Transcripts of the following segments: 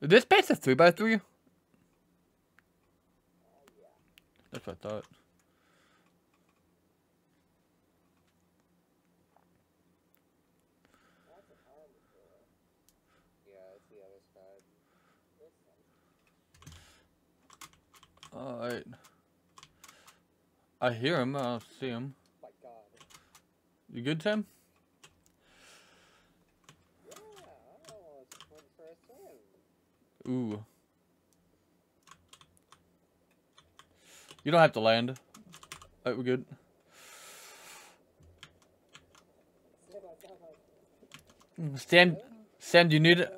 This base a 3x3? That's what I thought. Yeah, it's the other side. Alright. I hear him, I see him. My God. You good, Tim? Yeah, I almost went for a swim. Ooh. You don't have to land. Alright, we're good. Sam, Sam, do you need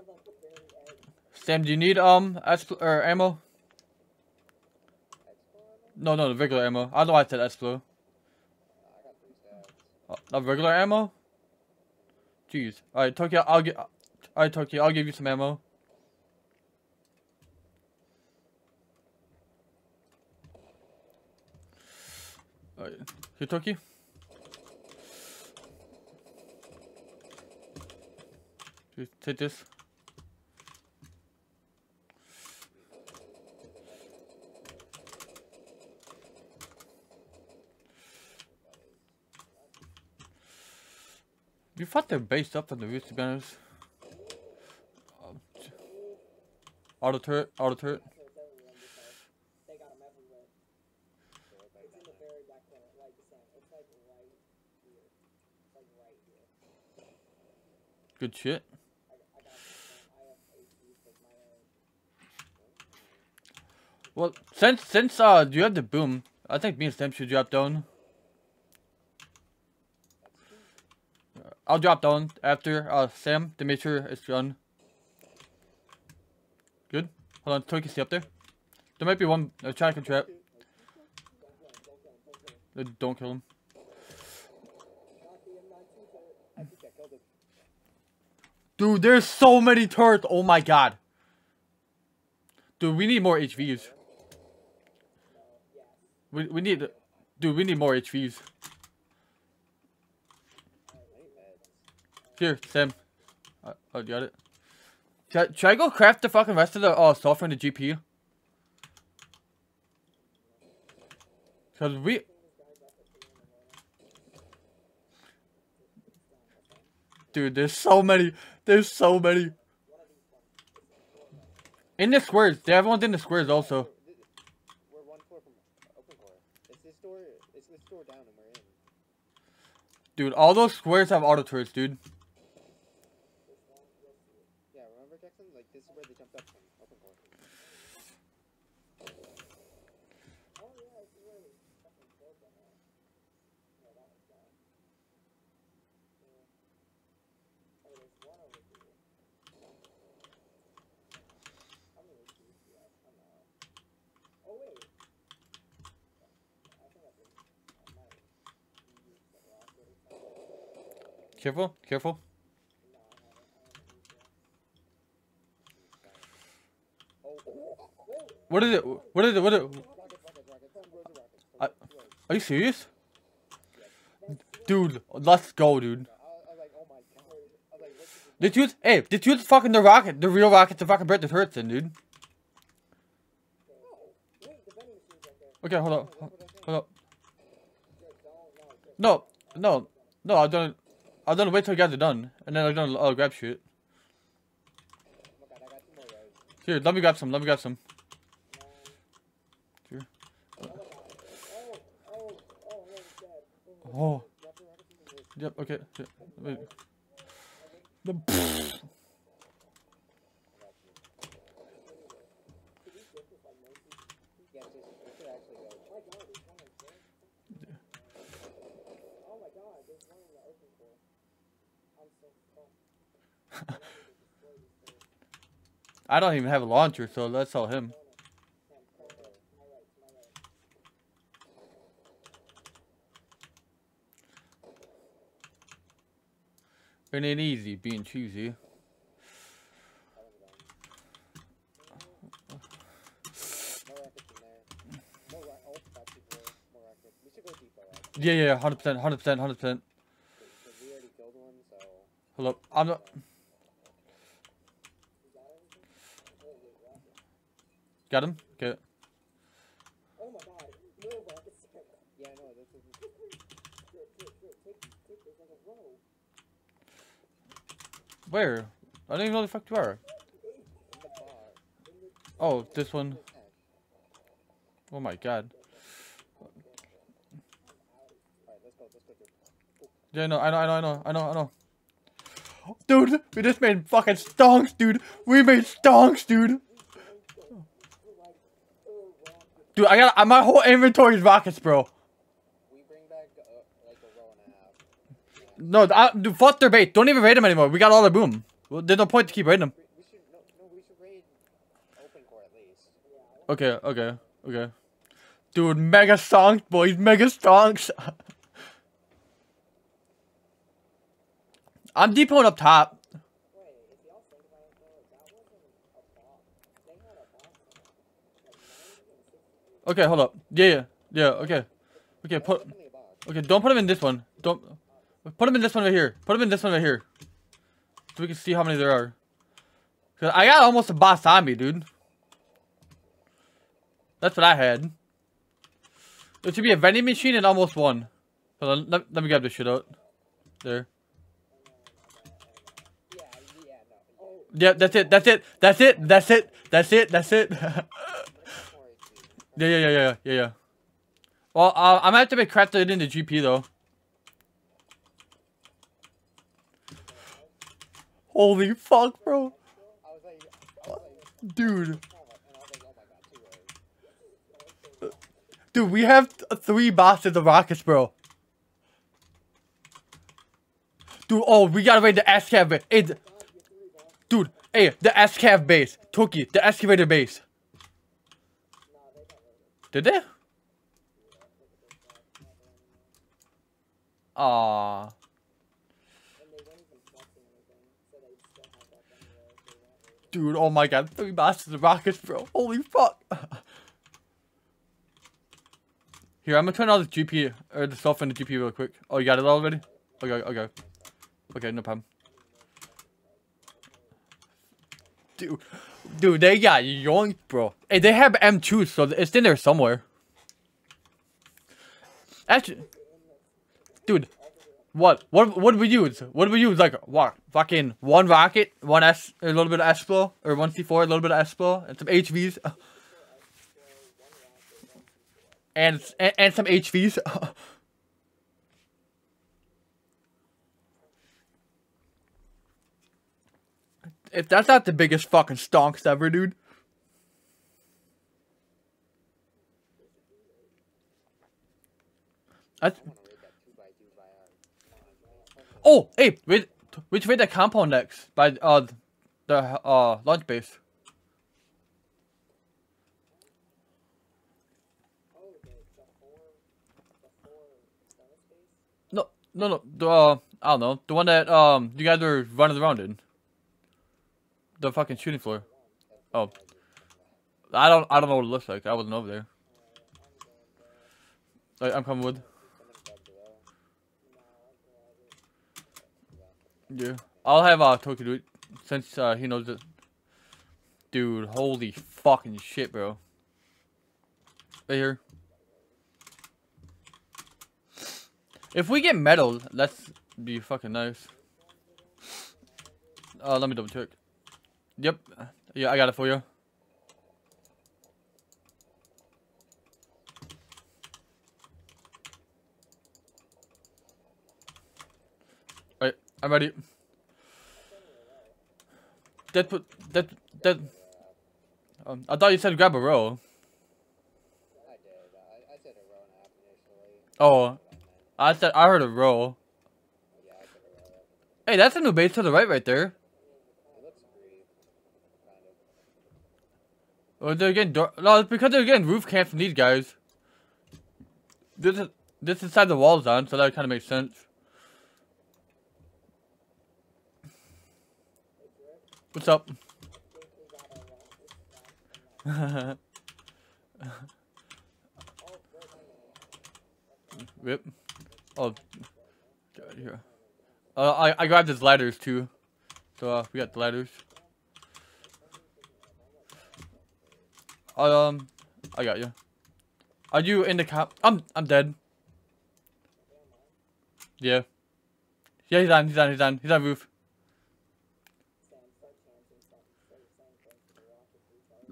Sam, do you need um expl or ammo? No, no, the regular ammo. I don't why I explo. Uh, not regular ammo. Jeez. All right, Tokyo. I'll get. All right, Tokyo. I'll give you some ammo. Here, Tokyo. Just take this. You thought they're based up on the roof, to be. Um, auto turret, auto turret. They got them everywhere. It's in the very back corner, like the same. It's like right here. It's like right here. Good shit. I, I got this. I have AC with my shit. Well, since since uh do you have the boom, I think me and Sam should drop down. I'll drop down after uh Sam to make sure it's done. Good. Hold on, Toki, stay up there. There might be one a tracker trap. Uh, Don't kill him. I think I killed him. Dude, there's so many turrets. Oh my god. Dude, we need more HVs. We we need, dude, we need more HVs. I. Here, Sam. Uh, oh, got it. Should I, should I go craft the fucking rest of the uh, sulfur in the GPU? Cause we. Dude, there's so many. There's so many. In the squares. They everyone's in the squares also. We're one floor from open core. It's this door. It's this door down, and we're in. Dude, all those squares have auto turrets, dude. Yeah, remember Jackson? Like this is where they jumped up from open core. Careful, careful. What is it? What is it? What is it? I- Are you serious? Dude, let's go, dude. Did you? Hey, did you fucking the rocket, the real rocket, the fucking the turrets in, dude? Okay, hold up, hold hold up. No, no, no. I don't. I don't wait till guys are done, and then uh, grab shit. I. Here, let me grab some. Let me grab some. Here. Oh. Yep. Okay. Wait. I don't even have a launcher, so that's all him. It ain't easy being choosy. Yeah, yeah, 100%, 100%, 100%. Up, I'm not. Got him? Okay. Where? I don't even know the fuck you are. Oh, this one. Oh my god. Yeah, I know, I know, I know, I know, I know. Dude, we just made fucking stonks, dude. We made stonks, dude. Dude, I got my whole inventory is rockets, bro. No, I, dude, fuck their bait. Don't even raid them anymore. We got all the boom. Well, there's no point to keep raiding them. Okay, okay, okay. Dude, mega stonks, boys. Mega stonks. I'm depoting up top. Wait, if y'all think about it though, that wasn't a box. They had a box on it. Like 960. Okay, hold up. Yeah, yeah, yeah. Okay, okay. Put. Okay, don't put him in this one. Don't. Put him in this one right here. Put him in this one right here. So we can see how many there are. Cause I got almost a boss on me, dude. That's what I had. It should be a vending machine and almost one. Hold on, let, let me grab this shit out. There. Yeah, yeah, no. Oh, Yeah, that's it. That's it. That's it. That's it. That's it. That's it. Yeah. Yeah, yeah, yeah, yeah, yeah. Well, uh, I'm gonna have to make craft it into GP though. Holy fuck, bro. Dude. Dude, we have three boxes of rockets, bro. Dude, oh, we gotta raid the SCAV base. Dude, hey, the SCAV base. Toki, the excavator base. Did they? Aww. Dude, oh my god, three boxes of rockets, bro. Holy fuck. Here, I'm gonna turn on the GP, or the stuff in the GP real quick. Oh, you got it already? Okay, okay. Okay, no problem. Dude, dude, they got yoink, bro. Hey, they have M2, so it's in there somewhere. Actually, dude, what? What? What do we use? What do we use? Like what? Fucking one rocket, one S, a little bit of explo, or one C4, a little bit of explo, and some HVs, and and, and some HVs. if that's not the biggest fucking stonks ever, dude. That's. Oh, hey, wait, should raid the compound next by uh the uh launch base. No, no, no. The uh, I don't know, the one that um you guys were running around in. The fucking shooting floor. Oh, I don't, I don't know what it looks like. I wasn't over there. Like, I'm coming with. Yeah, I'll have uh Toki do it since uh he knows it. Dude, holy fucking shit, bro. Right here. If we get metal, that's be fucking nice. Uh, let me double check. Yep. Yeah, I got it for you. Wait, I'm ready. That put that that. Um, I thought you said grab a row. I did. I, I said a row and a half initially. Oh, I said I heard a row. Yeah, I said a row. Hey, that's a new base to the right, right there. It looks green. Oh, they're getting door. No, because they're getting roof camps from these guys. This is this is side the walls on, so that kind of makes sense. What's up? Rip. Oh. Uh, I I grabbed his ladders too, so uh, we got the ladders. Um, I got you. Are you in the cap? I'm I'm dead. Yeah. Yeah, he's on. He's on. He's on. He's on roof.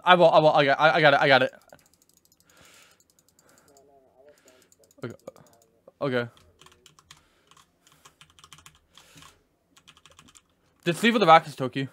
I will. I will. I got. I, got it. I got it. Okay. Okay. Just leave with the rockets, Toki.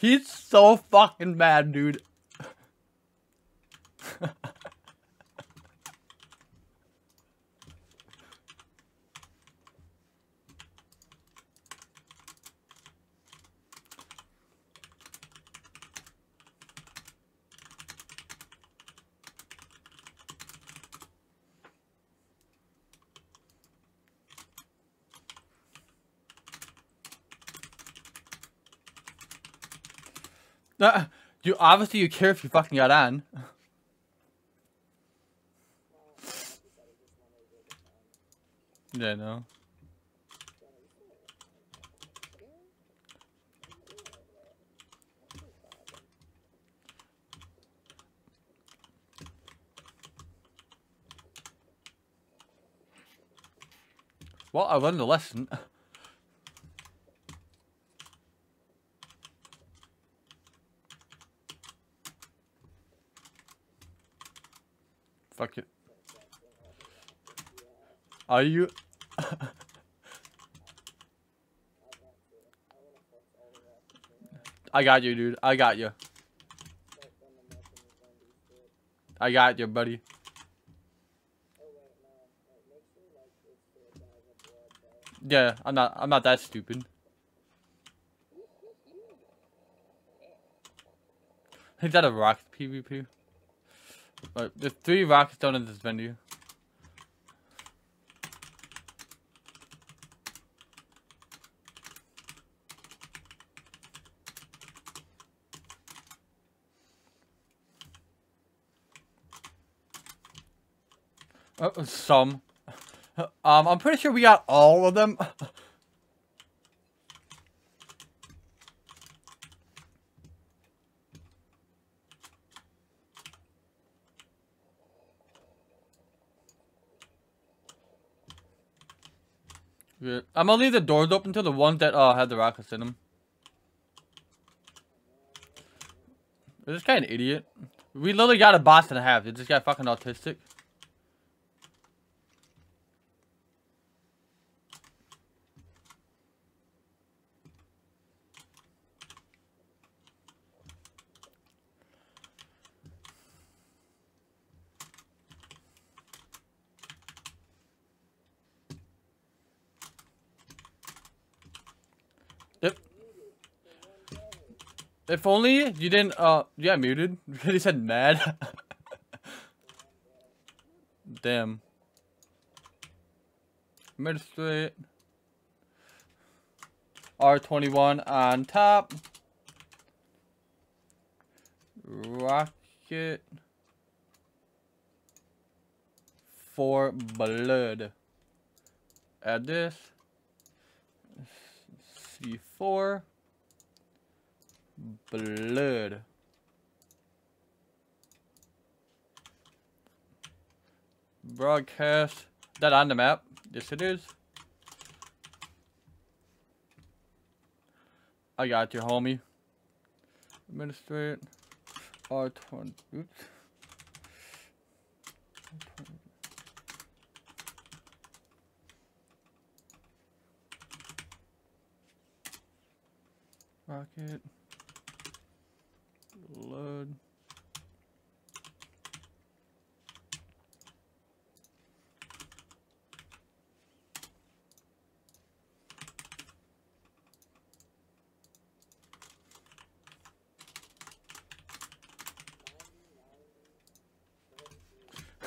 He's so fucking mad, dude. Uh, you obviously you care if you fucking got on. Yeah, no. Well, I learned a lesson. Fuck it. Are you? I got you, dude. I got you. I got you, buddy. Yeah, I'm not. I'm not that stupid. Is that a rock PvP? Like, there's three rockets down in this venue. Uh, some. Um, I'm pretty sure we got all of them. Yeah. I'm gonna leave the doors open to the ones that uh have the rockets in them. This guy an idiot. We literally got a boss and a half. Is this guy fucking autistic? If only you didn't, uh, yeah, muted. he said mad. Damn. Magistrate. R21 on top. Rocket. For blood. Add this. C4 blood. Broadcast. That on the map? Yes it is. I got you homie. Administrate. R20 oops Rocket load.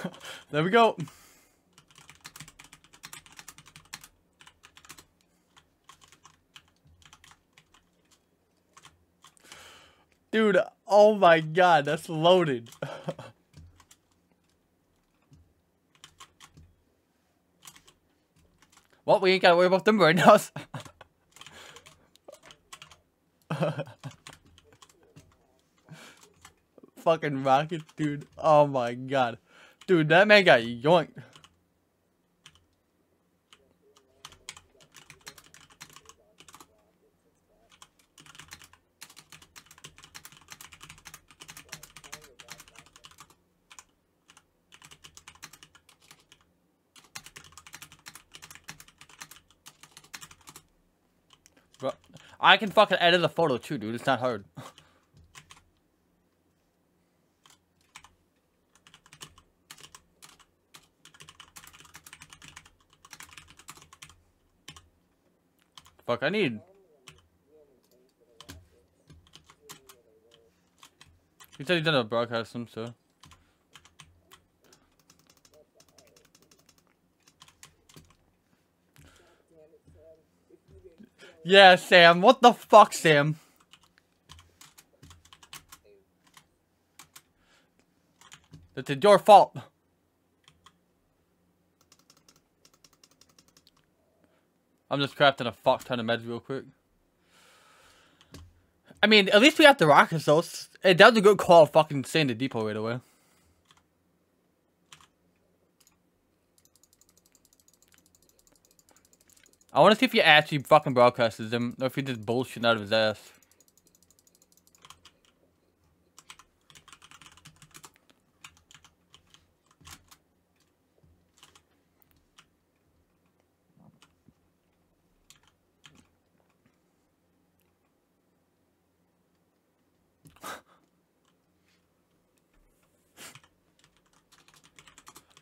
there we go. Dude, oh my god, that's loaded. well, we ain't gotta worry about them right now. Fucking rocket, dude. Oh my god. Dude, that man got yoinked. Bro, I can fucking edit a photo too, dude. It's not hard. Fuck, I need. He said he done a broadcast so. Yeah, Sam. What the fuck, Sam? That's your fault. I'm just crafting a fuck ton of meds real quick. I mean, at least we got the rockets though. Was a good call fucking saying the depot right away. I want to see if he actually fucking broadcasts them, or if he just bullshit out of his ass.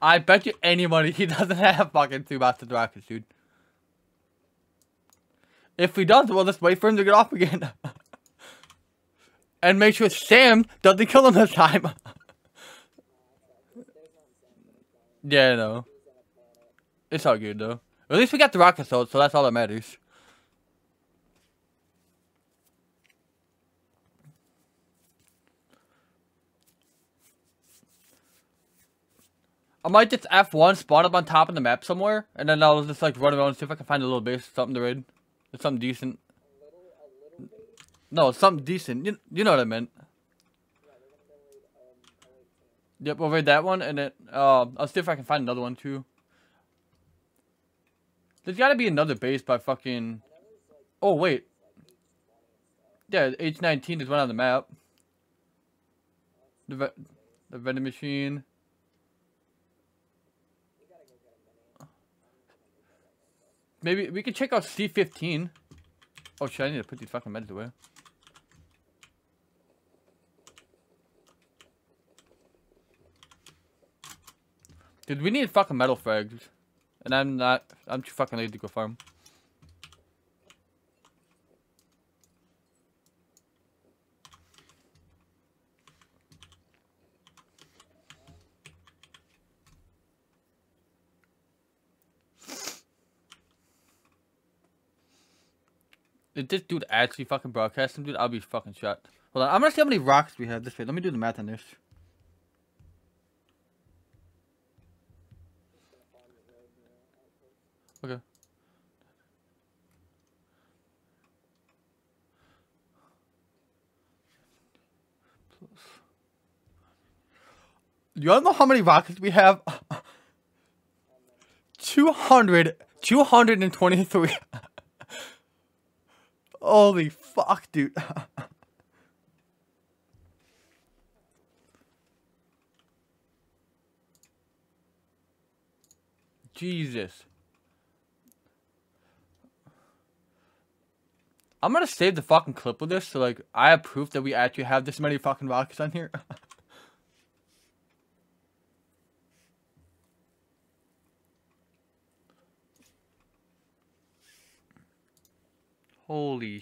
I bet you any money he doesn't have fucking two Master Rockets, dude. If he does, we'll just wait for him to get off again. and make sure Sam doesn't kill him this time. yeah, no. It's all good, though. At least we got the rocket sword, so that's all that matters. I might just F1 spawn up on top of the map somewhere, and then I'll just like run around and see if I can find a little base, something to raid. Something decent. No, something decent. You, you know what I meant. Yep, we'll that one, and then uh, I'll see if I can find another one too. There's gotta be another base by fucking... Oh, wait. Yeah, H19 is one on the map. The, the vending machine. Maybe we could check out C15. Oh shit, I need to put these fucking meds away. Dude, we need fucking metal frags. And I'm not, I'm too fucking lazy to go farm. If this dude actually fucking broadcast him, dude, I'll be fucking shot. Hold on, I'm gonna see how many rocks we have this way. Let me do the math on this. Okay. Do You all know how many rockets we have? 200, 223. Holy fuck, dude. Jesus. I'm gonna save the fucking clip of this so like I have proof that we actually have this many fucking rockets on here. Holy